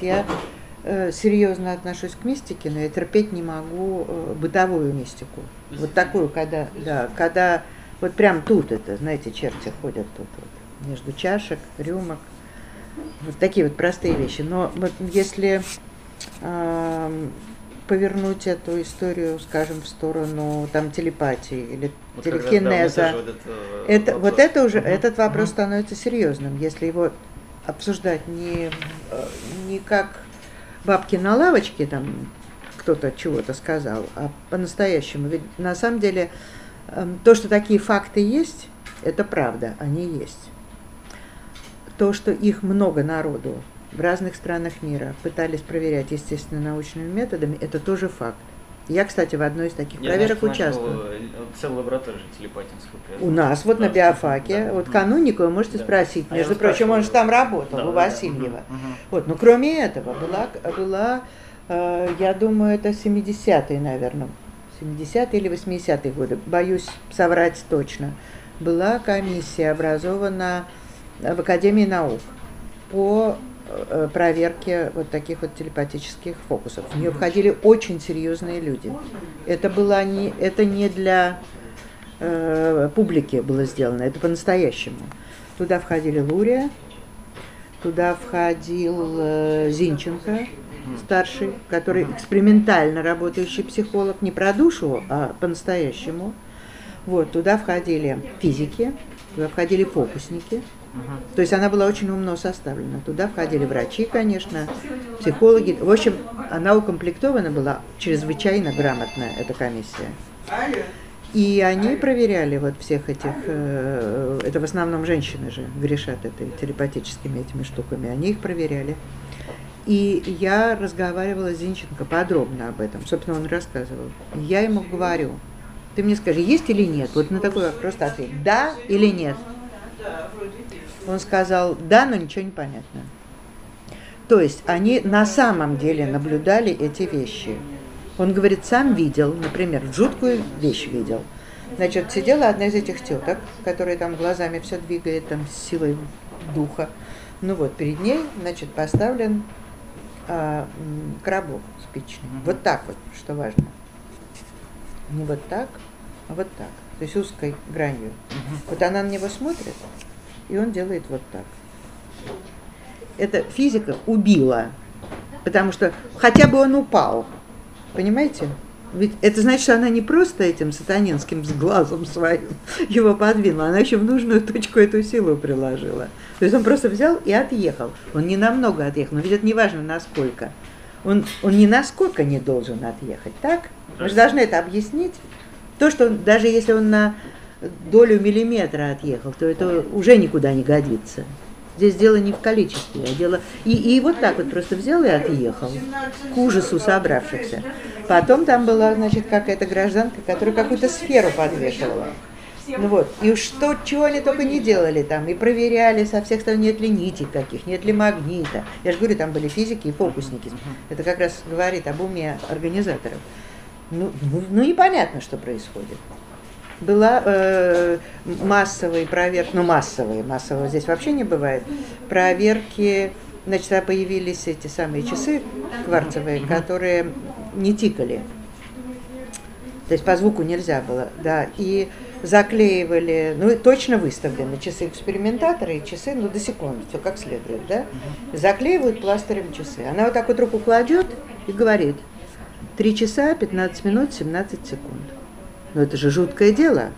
Я э, серьезно отношусь к мистике, но я терпеть не могу э, бытовую мистику. Вот такую, когда, да, когда вот прям тут это, знаете, черти ходят тут вот, между чашек, рюмок. Вот такие вот простые вещи. Но вот если э, повернуть эту историю, скажем, в сторону там телепатии или вот телекинеза, да, вот это, это, вот это уже угу. этот вопрос угу. становится серьезным, если его обсуждать не, не как бабки на лавочке, там кто-то чего-то сказал, а по-настоящему. Ведь на самом деле эм, то, что такие факты есть, это правда, они есть. То, что их много народу в разных странах мира пытались проверять естественно-научными методами, это тоже факт. Я, кстати, в одной из таких Я проверок знаю, участвую. Э, целая лаборатория же Телепатинскую. У нас, вот на биофаке, да. вот канунику вы можете да. спросить. А Между прочим, он же там работал, да, у Васильева. Да, угу. Вот, но кроме этого была, была э, я думаю, это 70-е, наверное, 70-е или 80-е годы, боюсь соврать точно, была комиссия образована в Академии наук по проверки вот таких вот телепатических фокусов. В нее входили очень серьезные люди. Это было не, это не для э, публики было сделано, это по-настоящему. Туда входили Лурия, туда входил э, Зинченко, старший, который экспериментально работающий психолог, не про душу, а по-настоящему. Вот, туда входили физики, туда входили фокусники – то есть она была очень умно составлена. Туда входили врачи, конечно, психологи. В общем, она укомплектована была чрезвычайно грамотная, эта комиссия. И они проверяли вот всех этих, э, это в основном женщины же грешат этой телепатическими этими штуками, они их проверяли. И я разговаривала с Зинченко подробно об этом, собственно, он рассказывал. Я ему говорю, ты мне скажи, есть или нет? Вот на такой вопрос ответ, да или нет. Он сказал, да, но ничего не понятно. То есть они на самом деле наблюдали эти вещи. Он говорит, сам видел, например, жуткую вещь видел. Значит, сидела одна из этих теток, которая там глазами все двигает, там, с силой духа. Ну вот, перед ней, значит, поставлен а, коробок спичный. Вот так вот, что важно. Не вот так, а вот так. То есть узкой гранью. Вот она на него смотрит, и он делает вот так. Это физика убила, потому что хотя бы он упал, понимаете? Ведь это значит, что она не просто этим сатанинским с глазом своим его подвинула, она еще в нужную точку эту силу приложила. То есть он просто взял и отъехал. Он не намного отъехал, но ведь это не важно насколько. Он, он ни насколько не должен отъехать, так? Мы же должны это объяснить. То, что он, даже если он на долю миллиметра отъехал, то это уже никуда не годится. Здесь дело не в количестве, а дело... И, и вот так вот просто взял и отъехал, к ужасу собравшихся. Потом там была, значит, какая-то гражданка, которая какую-то сферу подвешивала. Ну вот, и что, чего они только не делали там, и проверяли со всех сторон, нет ли нитей каких, нет ли магнита. Я же говорю, там были физики и фокусники. Это как раз говорит об уме организаторов. Ну, ну, ну непонятно, что происходит была э, массовые проверки, ну массовые, массового здесь вообще не бывает, проверки, значит, появились эти самые часы кварцевые, которые не тикали. То есть по звуку нельзя было, да, и заклеивали, ну точно выставлены часы экспериментатора и часы, ну до секунды, все как следует, да, заклеивают пластырем часы. Она вот так вот руку кладет и говорит, 3 часа, 15 минут, 17 секунд. Но это же жуткое дело.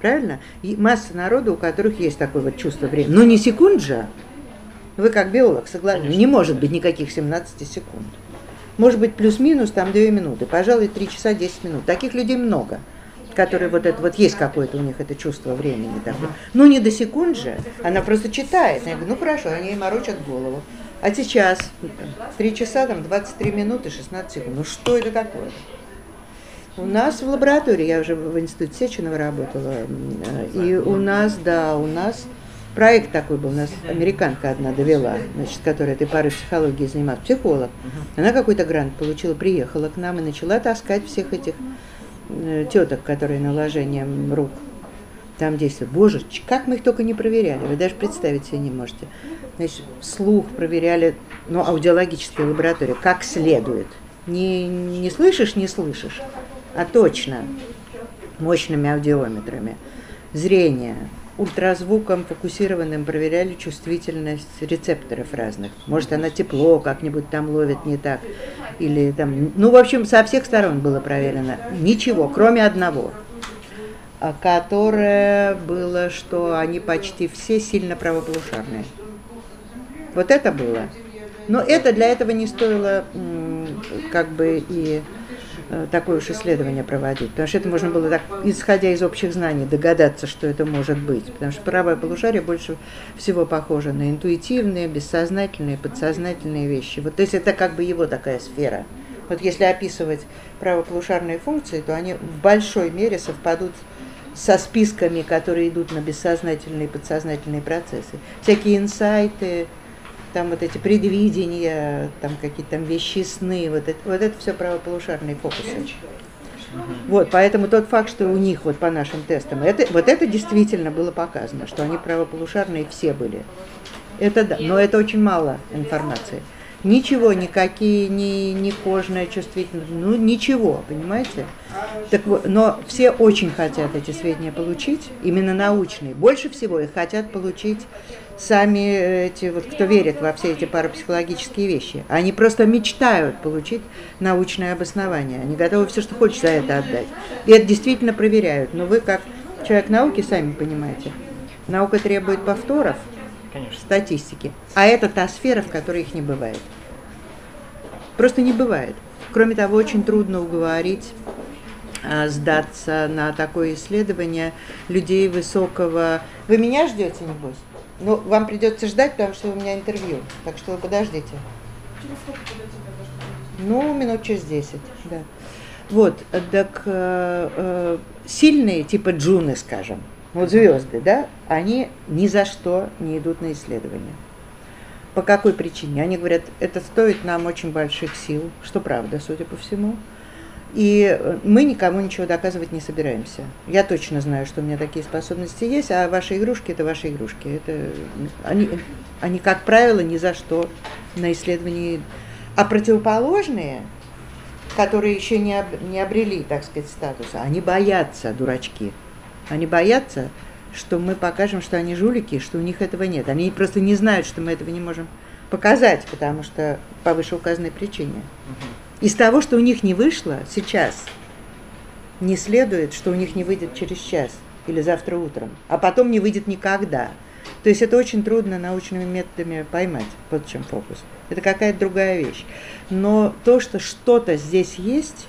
Правильно? И масса народу, у которых есть такое вот чувство времени. Ну не секунд же. Вы как биолог согласны? Не может быть никаких 17 секунд. Может быть плюс-минус там 2 минуты. Пожалуй, 3 часа 10 минут. Таких людей много которые вот это вот есть какое-то у них это чувство времени такое. Ну не до секунд же, она просто читает. Я говорю, ну хорошо, они ей морочат голову. А сейчас 3 часа, там 23 минуты, 16 секунд. Ну что это такое? У нас в лаборатории, я уже в институте Сеченова работала, и у нас, да, у нас проект такой был, у нас американка одна довела, значит, которая этой парой психологии занималась, психолог. Она какой-то грант получила, приехала к нам и начала таскать всех этих э, теток, которые наложением рук там действует. Боже, как мы их только не проверяли, вы даже представить себе не можете. Значит, слух проверяли, ну, аудиологическая лаборатория, как следует. Не, не слышишь, не слышишь, а точно, мощными аудиометрами. Зрение, ультразвуком фокусированным проверяли чувствительность рецепторов разных. Может, она тепло как-нибудь там ловит не так. Или там, ну, в общем, со всех сторон было проверено. Ничего, кроме одного – а, которое было, что они почти все сильно правополушарные. Вот это было. Но это для этого не стоило как бы и такое уж исследование проводить, потому что это можно было так, исходя из общих знаний, догадаться, что это может быть, потому что правое полушарие больше всего похоже на интуитивные, бессознательные, подсознательные вещи. Вот, то есть это как бы его такая сфера. Вот если описывать правополушарные функции, то они в большой мере совпадут со списками, которые идут на бессознательные и подсознательные процессы. Всякие инсайты, там вот эти предвидения, там какие-то там вещи сны, вот это, вот это все правополушарные фокусы. Вот, поэтому тот факт, что у них вот по нашим тестам, это, вот это действительно было показано, что они правополушарные все были. Это да, но это очень мало информации. Ничего, никакие, ни, ни кожная чувствительность, ну ничего, понимаете? Так вот, но все очень хотят эти сведения получить, именно научные. Больше всего их хотят получить сами эти, вот, кто верит во все эти парапсихологические вещи. Они просто мечтают получить научное обоснование. Они готовы все, что хочешь за это отдать. И это действительно проверяют. Но вы, как человек науки, сами понимаете, наука требует повторов, Конечно. статистики. А это та сфера, в которой их не бывает. Просто не бывает. Кроме того, очень трудно уговорить а, сдаться на такое исследование людей высокого... Вы меня ждете, небось? Ну, вам придется ждать, потому что у меня интервью. Так что вы подождите. Ну, минут через 10, да. Вот, так э, э, сильные, типа джуны, скажем, вот звезды, да, они ни за что не идут на исследования. По какой причине? Они говорят, это стоит нам очень больших сил, что правда, судя по всему. И мы никому ничего доказывать не собираемся. Я точно знаю, что у меня такие способности есть, а ваши игрушки это ваши игрушки. Это, они, они, как правило, ни за что на исследовании. А противоположные, которые еще не, об, не обрели, так сказать, статуса, они боятся, дурачки. Они боятся, что мы покажем, что они жулики, что у них этого нет. Они просто не знают, что мы этого не можем показать, потому что по вышеуказанной причине. Из того, что у них не вышло сейчас, не следует, что у них не выйдет через час или завтра утром, а потом не выйдет никогда. То есть это очень трудно научными методами поймать, в чем фокус. Это какая-то другая вещь. Но то, что что-то здесь есть,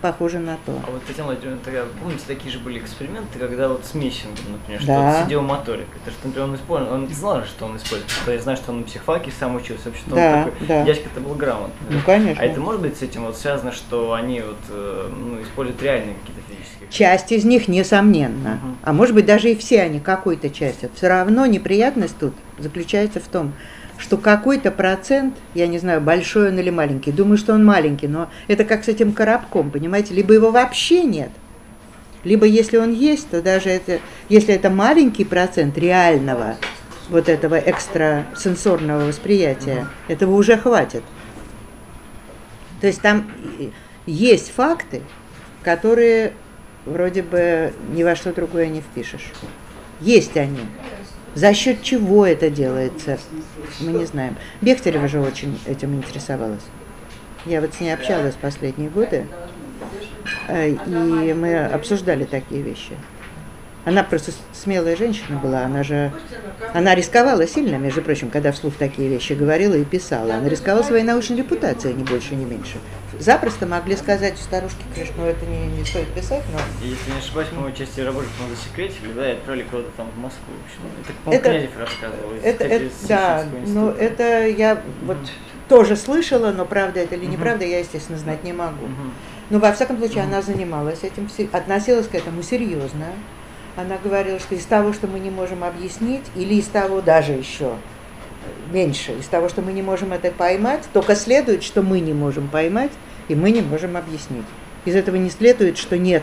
похоже на то. А вот Татьяна Владимировна, тогда, помните, такие же были эксперименты, когда вот с Мещингом, например, да. что сидел моторик. Это что, например, он использовал, он знал, что он использует, что я знаю, что он на психфаке сам учился, вообще, что да, он такой, да. дядька-то был грамотный. Ну, конечно. А это может быть с этим вот связано, что они вот, э, ну, используют реальные какие-то физические... Часть из них, несомненно. Угу. А может быть, даже и все они какой-то частью. Все равно неприятность тут заключается в том, что какой-то процент, я не знаю, большой он или маленький, думаю, что он маленький, но это как с этим коробком, понимаете, либо его вообще нет, либо если он есть, то даже это, если это маленький процент реального вот этого экстрасенсорного восприятия, этого уже хватит. То есть там есть факты, которые вроде бы ни во что другое не впишешь. Есть они. За счет чего это делается, мы не знаем. Бехтерева же очень этим интересовалась. Я вот с ней общалась последние годы, э, и мы обсуждали такие вещи. Она просто смелая женщина была, она же, она рисковала сильно, между прочим, когда вслух такие вещи говорила и писала. Она рисковала своей научной репутацией, ни больше, ни меньше. Запросто могли сказать у старушки, конечно, ну это не, не стоит писать, но... Если не ошибаюсь, по-моему, части рабочих мы засекретили, да, и отправили куда-то там в Москву, в общем. Это, это, рассказывал. Это, это, да, но это я вот тоже слышала, но правда это или неправда, я, естественно, знать не могу. Но во всяком случае она занималась этим, относилась к этому серьезно она говорила, что из того, что мы не можем объяснить, или из того даже еще меньше, из того, что мы не можем это поймать, только следует, что мы не можем поймать, и мы не можем объяснить. Из этого не следует, что нет.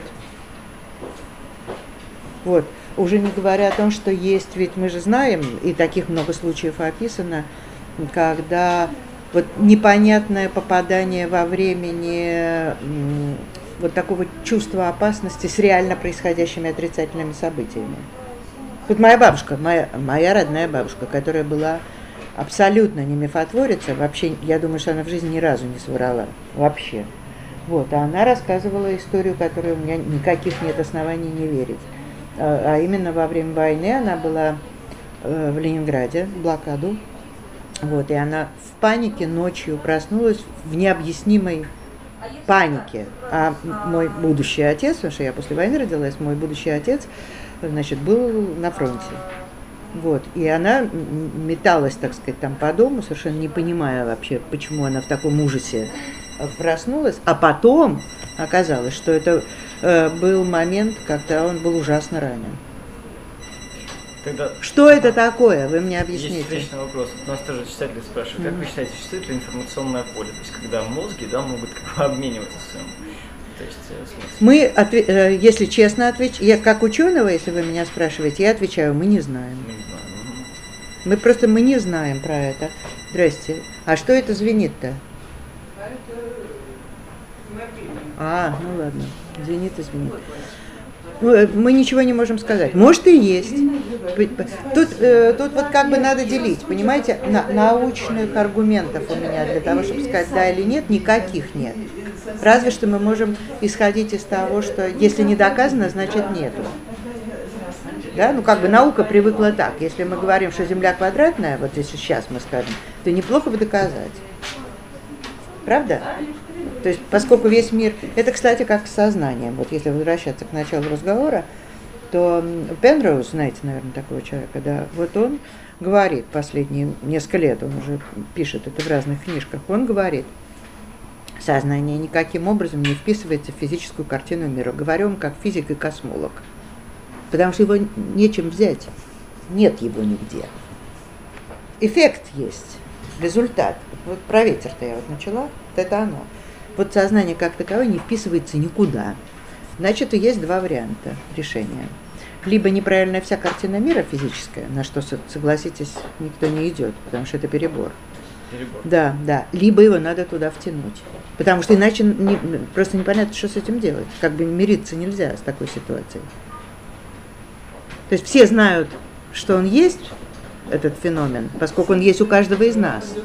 Вот. Уже не говоря о том, что есть, ведь мы же знаем, и таких много случаев описано, когда вот непонятное попадание во времени вот такого чувства опасности с реально происходящими отрицательными событиями. Вот моя бабушка, моя, моя родная бабушка, которая была абсолютно не мифотворица, вообще, я думаю, что она в жизни ни разу не соврала, вообще. Вот, а она рассказывала историю, которой у меня никаких нет оснований не верить. А, а именно во время войны она была э, в Ленинграде, в блокаду, вот, и она в панике ночью проснулась в необъяснимой панике. А мой будущий отец, потому что я после войны родилась, мой будущий отец, значит, был на фронте. Вот. И она металась, так сказать, там по дому, совершенно не понимая вообще, почему она в таком ужасе проснулась. А потом оказалось, что это э, был момент, когда он был ужасно ранен. Тогда... Что это такое? Вы мне объясните. Есть вечный вопрос. У нас тоже читатели спрашивают, как mm-hmm. вы считаете, существует ли информационное поле? То есть, когда мозги да, могут как бы обмениваться своим. Э, мы, э, если честно отвечать, я как ученого, если вы меня спрашиваете, я отвечаю, мы не знаем. Мы, не знаем. мы просто мы не знаем про это. Здрасте. А что это звенит-то? А, ну ладно. Звенит и звенит. Ну, э, мы ничего не можем сказать. Может и есть. Тут, э, тут вот как бы надо делить, понимаете, на, научных аргументов у меня для того, чтобы сказать да или нет, никаких нет. Разве что мы можем исходить из того, что если не доказано, значит нету. Да? Ну, как бы наука привыкла так. Если мы говорим, что Земля квадратная, вот если сейчас мы скажем, то неплохо бы доказать. Правда? То есть, поскольку весь мир... Это, кстати, как с сознанием. Вот если возвращаться к началу разговора, то Пенроуз, знаете, наверное, такого человека, да, вот он говорит последние несколько лет, он уже пишет это в разных книжках, он говорит, сознание никаким образом не вписывается в физическую картину мира. Говорю вам как физик и космолог. Потому что его нечем взять. Нет его нигде. Эффект есть, результат. Вот про ветер-то я вот начала, вот это оно вот сознание как таковое не вписывается никуда. Значит, и есть два варианта решения. Либо неправильная вся картина мира физическая, на что, согласитесь, никто не идет, потому что это перебор. Перебор. Да, да. Либо его надо туда втянуть. Потому что иначе не, просто непонятно, что с этим делать. Как бы мириться нельзя с такой ситуацией. То есть все знают, что он есть, этот феномен, поскольку он есть у каждого из нас.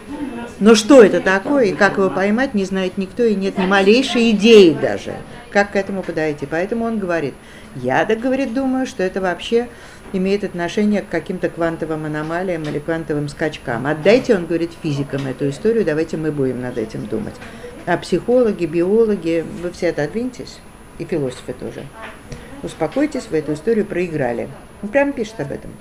Но что это такое и как его поймать, не знает никто, и нет ни малейшей идеи даже, как к этому подойти. Поэтому он говорит, я так, говорит, думаю, что это вообще имеет отношение к каким-то квантовым аномалиям или квантовым скачкам. Отдайте, он говорит, физикам эту историю, давайте мы будем над этим думать. А психологи, биологи, вы все отодвиньтесь, и философы тоже. Успокойтесь, вы эту историю проиграли. Он прямо пишет об этом.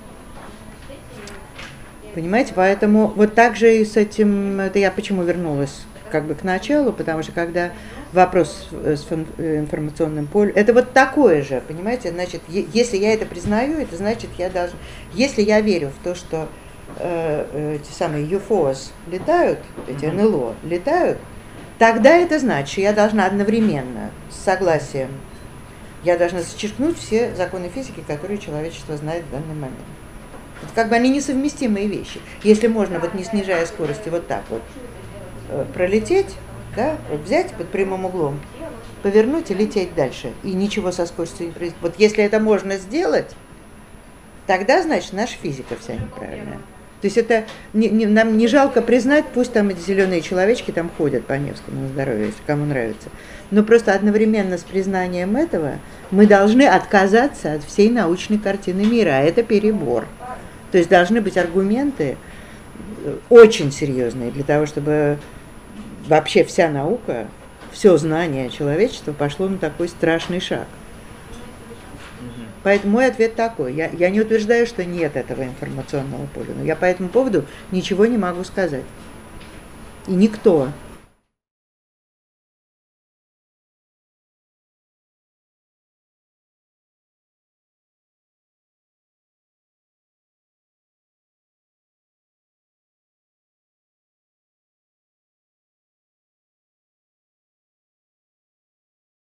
Понимаете, поэтому вот так же и с этим, это я почему вернулась как бы к началу, потому что когда вопрос с информационным полем, это вот такое же, понимаете, значит, если я это признаю, это значит, я должен, если я верю в то, что э, эти самые UFOs летают, эти НЛО летают, тогда это значит, что я должна одновременно с согласием, я должна зачеркнуть все законы физики, которые человечество знает в данный момент. Это как бы они несовместимые вещи. Если можно, вот не снижая скорости, вот так вот э, пролететь, да, вот взять под прямым углом, повернуть и лететь дальше. И ничего со скоростью не происходит. Вот если это можно сделать, тогда, значит, наша физика вся неправильная. То есть это не, не, нам не жалко признать, пусть там эти зеленые человечки там ходят по Невскому на здоровье, если кому нравится. Но просто одновременно с признанием этого мы должны отказаться от всей научной картины мира, а это перебор. То есть должны быть аргументы э, очень серьезные для того, чтобы вообще вся наука, все знание человечества пошло на такой страшный шаг. Поэтому мой ответ такой. Я, я не утверждаю, что нет этого информационного поля, но я по этому поводу ничего не могу сказать. И никто